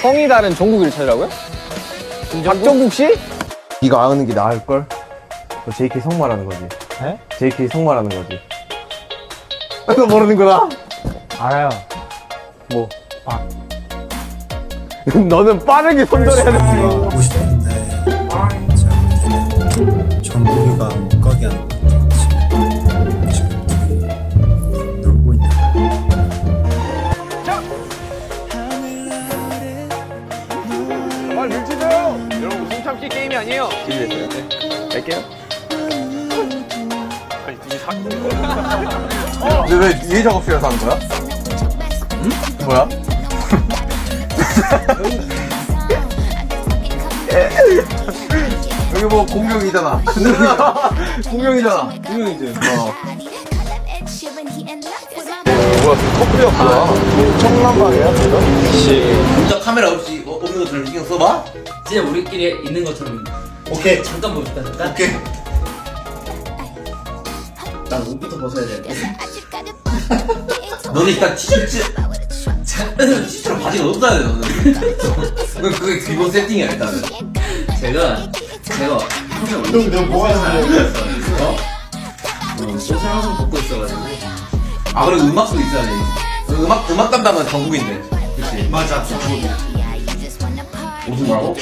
성이 다른 종국이를 찾으라고요? 박종국 씨? 네가 아는 게 나을걸? 너 JK 성 말하는 거지? 에? JK 성 말하는 거지? 너 모르는구나? 알아요. 뭐? 너는 빠르게 손절해야 돼. 하고 싶은데 못 가게 하는 것 같아 참기 게임이 아니에요. 준비됐어요? 네. 갈게요. 아니, 이 사기. 근데 왜 위에 작업실에서 하는 거야? 응? 뭐야? 여기 뭐 공룡이잖아. 공룡이잖아. 공룡이지. 어. 뭐야, 그 커플이었구나. 청남방이야, 지금? 진짜 카메라 없이 어, 없는 것처럼 신경 써봐? 진짜 우리끼리 있는 것처럼 오케이. 잠깐 봅시다 잠깐. 오케이. 난 옷부터 벗어야 돼. 너는 일단 티셔츠 티셔츠로 바지가 없어야 돼 너는? 그게- 그게 기본 세팅이야 일단은. 제가 제가 항상 옷너뭐 하는 거야? 어? 옷을 항상 벗고 있어가지고. 아 그리고 음악도 있어야 돼. 음악 음악 담당은 정국인데 그치? 맞아 뭐 라